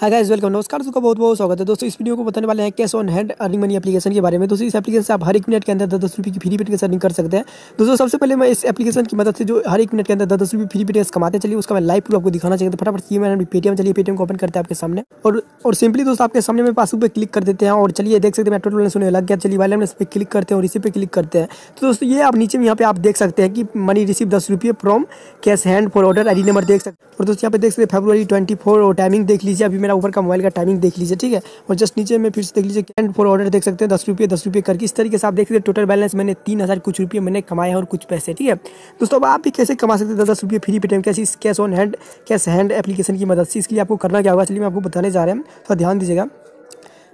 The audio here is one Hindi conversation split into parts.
हाय गाइस वेलकम नमस्कार दोस्तों बहुत बहुत स्वागत है। दोस्तों, इस वीडियो को बताने वाले हैं cash on hand earning money application के बारे में। दोस्तों, इस एप्लीकेशन से आप हर एक मिनट के अंदर दस दस रुपये की फ्री पेटीएस अर्निंग कर सकते हैं। दोस्तों, सबसे पहले मैं इस एप्लीकेशन की मदद से जो हर एक मिनट के अंदर दस दस रुपये फ्री पेटीएस कमाते चलिए उसका मैं लाइव प्रूफ आपको दिखाना चाहिए। तो फटाफट ये मैंने पेटीएम चलिए पेटीएम को ओपन करते हैं आपके सामने। और और सिंपली दोस्तों, आपके सामने में पासबुक पर क्लिक कर देते हैं। और चलिए, देख सकते हैं टोटल सुनने लग गया। चलिए वाले इस पर क्लिक करते हैं और इसी पे क्लिक करते हैं। तो दोस्तों, ये आप नीचे यहाँ पे आप देख सकते हैं कि मनी रिसीव दस रुपये from cash hand for order I number देख सकते हैं। और दोस्तों, यहाँ पे देख सकते हैं फरवरी ट्वेंटी और टाइमिंग देख लीजिए। अभी मेरा ऊपर का मोबाइल का टाइमिंग देख लीजिए, ठीक है? और जस्ट नीचे में फिर से देख लीजिए कैंड फॉर ऑर्डर देख सकते हैं, दस रुपये दस रुपये करके। इस तरीके से आप देख सकते हैं टोटल बैलेंस मैंने तीन हज़ार कुछ रुपये मैंने कमाया और कुछ पैसे, ठीक है? दोस्तों, अब आप भी कैसे कमा सकते हैं दस दस रुपये फ्री पेटीएम कैसे cash on hand cash hand application की मदद से? इसके लिए आपको करना क्या होगा? चलिए मैं आपको बताने जा रहे हैं, थोड़ा ध्यान दीजिएगा।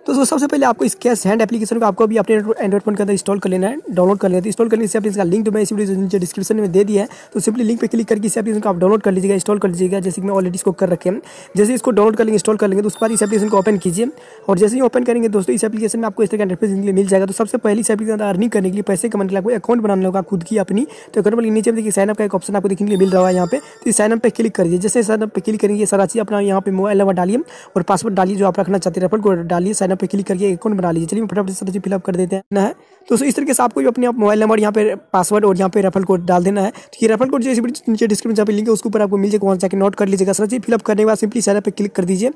तो दोस्तों, सबसे पहले आपको इस कैश हैंड एप्लीकेशन को आपको अभी अपने एंड्रॉइड फ़ोन के अंदर इंस्टॉल कर लेना है डाउनलोड कर लेना है। इंस्टॉल करने से एप्लीकेशन इसका लिंक तो मैं इसी नीचे डिस्क्रिप्शन में दे दिया है तो सिंपली लिंक पे क्लिक करके इस एप्लीकेशन को आप डाउनलोड कर लीजिएगा इंस्टॉल कर लीजिएगा, जैसे कि मैं ऑलरेडी इसको कर रखे जैसे इसको डाउनलोड कर लेंगे इंस्टॉल कर लेंगे तो उसके बाद इस एप्लीकेशन को ओपन कीजिए। और जैसे ही ओपन करेंगे दोस्तों, इस एप्लीकेशन में आपको इस तरह का इंटरफेस लिए मिल जाएगा। तो सबसे पहले इस एप्लीकेशन अर्निंग करने के लिए पैसे कमाने के लिए आपको अकाउंट बनाना होगा खुद की अपनी। तो अकाउंट वाले नीचे देखिए साइनअप का एक ऑप्शन आपको देखने के लिए मिल रहा है यहाँ पे। तो इस साइनअप पर क्लिक करिए। जैसे साइनअप पे क्लिक करेंगे सारा चीज़ अपना यहाँ पे मोबाइल नंबर डालिए और पासवर्ड डालिए जो आप रखना चाहते हैं रेफर को डालिए साइनअप पे क्लिक करके अकाउंट बना लीजिए। चलिए, फटाफट चीज़ फिलअप कर देते हैं। है? तो इस तरीके से आपको जो अपने मोबाइल नंबर यहाँ पर पासवर्ड और यहाँ पर रेफल कोड डाल देना है। तो ये रेफल कोड जो नीचे डिस्क्रिप्शन जहाँ पे लिंक है, उसके ऊपर आपको मिल जाएगा वहाँ जाकर नोट कर लीजिएगा। सर चीज़ फिलअप करने के बाद सिंपली सैनप पे क्लिक कर दीजिए।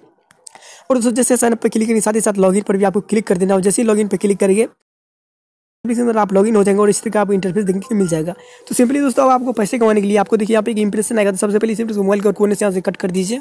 और दोस्तों जैसे साइनअप पे क्लिक करेंगे साथ ही साथ लॉगिन पर भी आपको क्लिक कर देना और जैसे ही लॉगिन पर क्लिक करेंगे एप्लीकेशन अंदर आप लॉगिन हो जाएँगे और इस तरह का आपको इंटरफेस देखने को मिल जाएगा। तो सिंपली दोस्तों, अब आपको पैसे कमाने के लिए आपको देखिए, यहाँ पे एक इंप्रेशन आएगा। तो सबसे पहले सिंपली मोबाइल को कोने से यहाँ से कट कर दीजिए।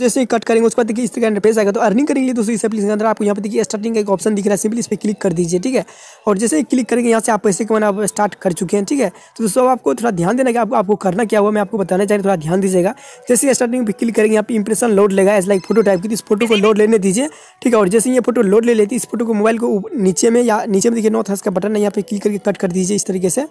जैसे ही कट करेंगे, उसके बाद देखिए इस तरह का इंटरफेस आएगा। तो अर्निंग करेंगे दोस्तों इस एप्लीकेशन अंदर। आपको यहाँ पे देखिए स्टार्टिंग का एक ऑप्शन दिख रहा है। सिंपली इस पर क्लिक कर दीजिए, ठीक है? और जैसे ही क्लिक करेंगे, यहाँ से आप पैसे कमाना आप स्टार्ट कर चुके हैं, ठीक है? तो दोस्तों आपको थोड़ा ध्यान देना कि आपको करना क्या हुआ, मैं आपको बताना चाहिए थोड़ा ध्यान दीजिएगा। जैसे स्टार्टिंग पर क्लिक करेंगे, यहाँ पे इंप्रेशन लोड लेगा एज लाइक फ़ोटो टाइप की। इस फ़ोटो को लोड लेने दीजिए, ठीक है? और जैसे ये फ़ोटो लोड ले लेती है, इस फ़ोटो को मोबाइल को नीचे में या, नीचे में देखिए नॉर्थ हर्स का बटन है यहाँ पे क्लिक करके कट कर दीजिए इस तरीके से।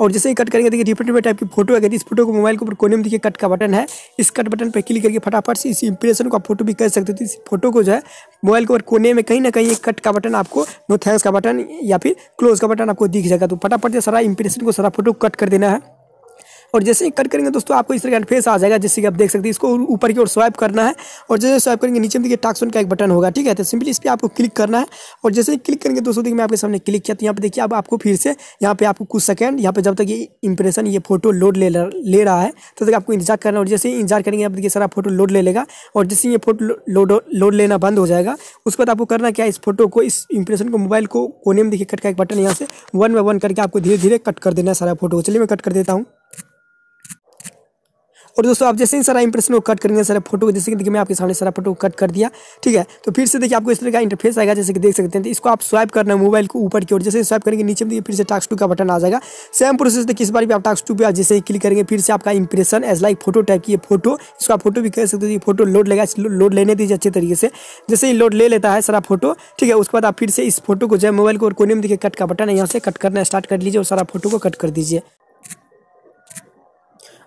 और जैसे ही कट करेंगे, देखिए डिफरेंट डिफरेंट टाइप की फ़ोटो है इस फ़ोटो को मोबाइल के ऊपर कोने में देखिए कट का बटन है। इस कट बटन पर क्लिक करके फटाफट से इस इंप्रेशन को आप फ़ोटो भी कर सकते थे। इस फ़ोटो को जो है मोबाइल के ऊपर कोने में कहीं ना कहीं एक कट का बटन आपको नो थैंक्स का बटन या फिर क्लोज का बटन आपको दिख जाएगा। तो फटाफट से सारा इंप्रेशन को, सारा फ़ोटो कट कर देना है। और जैसे ही कट करेंगे दोस्तों, आपको इस तरह का फेस आ जाएगा, जैसे कि आप देख सकते हैं, इसको ऊपर की ओर स्वाइप करना है। और जैसे स्वाइप करेंगे, नीचे में देखिए टाक्सन का एक बटन होगा, ठीक है? तो सिंपली इस पर आपको क्लिक करना है। और जैसे ही क्लिक करेंगे दोस्तों, देखिए मैं आपके सामने क्लिक किया तो यहाँ पे देखिए अब आपको फिर से यहाँ पे आपको कुछ सेकंड यहाँ पे जब तक ये इंप्रेशन ये फ़ोटो लोड ले ले रहा है, तब तक आपको इंतज़ार करना और जैसे ही इंतज़ार करेंगे आप देखिए सारा फ़ोटो लोड ले लेगा। और जैसे ये फ़ोटो लोड लोड लेना बंद हो जाएगा, उसके बाद आपको करना क्या इस फ़ोटो को, इस इंप्रेशन को मोबाइल को कोने में देखिए कट का एक बटन यहाँ से वन बाय वन करके आपको धीरे धीरे कट कर देना है सारा फ़ोटो चलिए मैं कट कर देता हूँ। और दोस्तों, आप जैसे ही सारा इंप्रेशन को कट करेंगे, सारा फ़ोटो को जैसे कि देखिए, मैं आपके सामने सारा फ़ोटो को कट कर दिया, ठीक है? तो फिर से देखिए, आपको इस तरह का इंटरफेस आएगा, जैसे कि देख सकते हैं। तो इसको आप स्वाइप करना है मोबाइल को ऊपर की ओर। जैसे स्वाइप करेंगे, नीचे में फिर से टास्क टू का बटन आ जाएगा। सेम प्रोसेस देखिए, इस बार भी आप टास्क टू पे जैसे ही क्लिक करेंगे, फिर से आपका impression as like photo type की फ़ोटो इसको आप फ़ोटो भी कह सकते हैं फ़ोटो लोड लेगा लोड लेने दीजिए अच्छे तरीके से। जैसे ही लोड ले लेता है सारा फ़ोटो ठीक है, उसके बाद आप फिर से इस फ़ोटो को जो है मोबाइल को और कोने में देखिए कट का बटन है, यहाँ से कट करना स्टार्ट कर लीजिए और सारा फ़ोटो को कट कर दीजिए।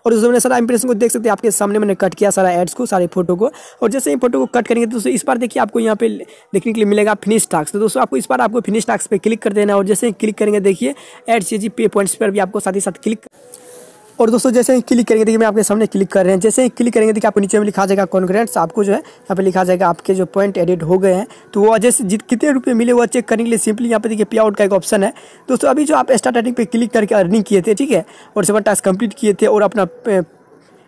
और उसमें सारा इंप्रेशन को देख सकते हैं। आपके सामने मैंने कट किया सारा एड्स को, सारे फ़ोटो को। और जैसे ही फ़ोटो को कट करेंगे तो दोस्तों, इस बार देखिए आपको यहाँ पे देखने के लिए मिलेगा फिनिश टास्क तो दोस्तों, आपको इस बार आपको फिनिश टास्क पे क्लिक कर देना और जैसे ही क्लिक करेंगे, देखिए एड्स ये जी पे पॉइंट्स पर भी आपको साथ ही साथ क्लिक और दोस्तों, जैसे ही क्लिक करेंगे, देखिए मैं आपके सामने क्लिक कर रहे हैं। जैसे ही क्लिक करेंगे, देखिए आपको नीचे में लिखा जाएगा कॉन्ग्रेंट्स आपको जो है, यहाँ पे लिखा जाएगा आपके जो पॉइंट एडिट हो गए हैं। तो वो जैसे जित, कितने रुपये मिले, वो चेक करने के लिए सिंपली यहाँ पे देखिए पे आउट का एक ऑप्शन है। दोस्तों, अभी जो आप स्टार्ट अर्निंग पे क्लिक करके अर्निंग किए थे, ठीक है? और सेवन टास्क कंप्लीट किए थे और अपना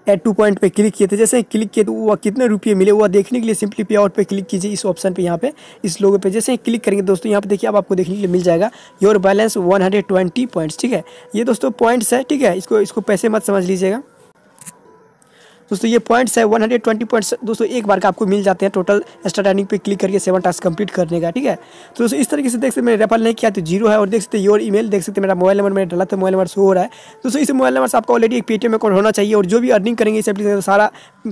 एड टू पॉइंट पे क्लिक किए थे। जैसे क्लिक किए तो वह कितने रुपये मिले हुआ देखने के लिए सिंपली पे आउट पर क्लिक कीजिए इस ऑप्शन पे यहाँ पे, इस लोगो पे। जैसे क्लिक करेंगे दोस्तों, यहाँ पे देखिए अब आपको देखने के लिए मिल जाएगा your balance one hundred twenty points ठीक है? ये दोस्तों पॉइंट्स है, ठीक है? इसको इसको पैसे मत समझ लीजिएगा। दोस्तों, ये पॉइंट्स है 120 पॉइंट्स दोस्तों, एक बार का आपको मिल जाते हैं टोटल स्टार्टिंग पे क्लिक करके सेवन टास्क कंप्लीट करने का, ठीक है? तो दोस्तों, इस तरीके से देख सकते मैंने रेफर नहीं किया तो ज़ीरो है, और देख सकते योर ईमेल देख सकते मेरा मोबाइल नंबर मैंने डाला था मोबाइल नंबर शो हो रहा है। दोस्तों, इस मोबाइल नंबर से आपका ऑलरेडी एक पेटीएम अकाउंट होना चाहिए, और जो भी अर्निंग करेंगे, इस एप्लीकेशन सारा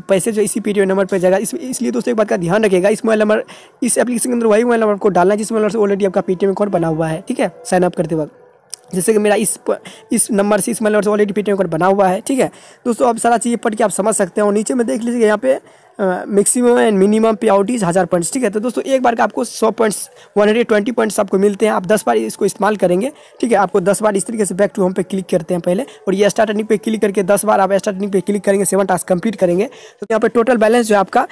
पैसे जो इसी पेटीएम नंबर पर जाएगा। इसलिए दोस्तों, एक बात का ध्यान रखिएगा, इस मोबाइल नंबर इस एप्लीकेशन के अंदर वही मोबाइल नंबर को डालना है, जिस मोबाइल नंबर से ऑलरेडी आपका पेटीएम अकाउंट बना हुआ है, ठीक है? साइन अप करते वक्त। जैसे कि मेरा इस प, इस नंबर से इस नंबर से ऑलरेडी पेटीएम कार्ड बना हुआ है ठीक है? दोस्तों अब सारा चीज़ पढ़ के आप समझ सकते हैं। और नीचे में देख लीजिए यहाँ पे maximum and minimum pay out is हज़ार पॉइंट्स ठीक है? तो दोस्तों एक बार का आपको सौ points one hundred twenty points आपको मिलते हैं। आप दस बार इसको इस्तेमाल करेंगे ठीक है? आपको दस बार इस तरीके से बैक टू होम पे क्लिक करते हैं पहले और ये स्टार्ट अर्निंग पे क्लिक करके दस बार आप स्टार्ट अर्निंग पे क्लिक करेंगे सेवन टास्क कंप्लीट करेंगे तो यहाँ पे टोटल बैलेंस जो आपका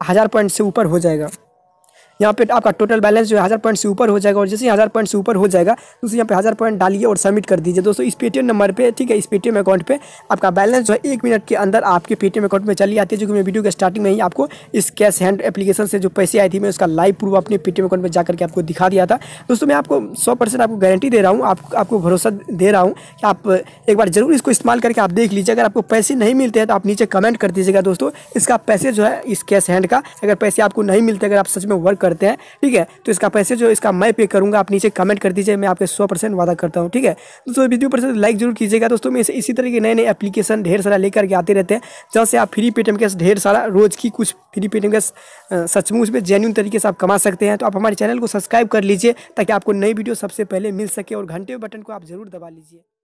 हज़ार पॉइंट से ऊपर हो जाएगा। यहाँ पे आपका टोटल बैलेंस जो है हज़ार पॉइंट से ऊपर हो जाएगा और जैसे हज़ार पॉइंट से ऊपर हो जाएगा तो यहाँ पे हज़ार पॉइंट डालिए और सबमिट कर दीजिए। दोस्तों इस पेटीएम नंबर पे ठीक है इस पेटीएम अकाउंट पे आपका बैलेंस जो है एक मिनट के अंदर आपके पेटीएम अकाउंट में चली आती है जो कि मैं वीडियो के स्टार्टिंग में ही आपको इस कैश हैंड एप्लीकेशन से जो पैसे आई थी मैं उसका लाइव प्रूफ अपने पेटीएम अकाउंट में जाकर के आपको दिखा दिया था। दोस्तों मैं आपको सौ आपको गारंटी दे रहा हूँ आप, आपको भरोसा दे रहा हूँ कि आप एक बार ज़रूर इसको इस्तेमाल करके आप देख लीजिए। अगर आपको पैसे नहीं मिलते हैं तो आप नीचे कमेंट कर दीजिएगा। दोस्तों इसका पैसे जो है इस कैश हैंड का अगर पैसे आपको नहीं मिलते अगर आप सच में वर्क करते हैं, ठीक है? तो इसका पैसे जो, इसका मैं पे करूँगा, आप नीचे कमेंट कर दीजिए, मैं आपके सौ परसेंट वादा करता हूँ, ठीक है? दोस्तों वीडियो पर लाइक ज़रूर कीजिएगा। दोस्तों, मैं इसी तरह के नए नए एप्लीकेशन ढेर सारा लेकर के आते रहते हैं, जहाँ से आप फ्री पेटीएम के ढेर सारा रोज़ की कुछ फ्री पेटीएम के सचमुच में जेन्यून तरीके से आप कमा सकते हैं। तो आप हमारे चैनल को सब्सक्राइब कर लीजिए, ताकि आपको नई वीडियो सबसे पहले मिल सके, और घंटे बटन को आप ज़रूर दबा लीजिए।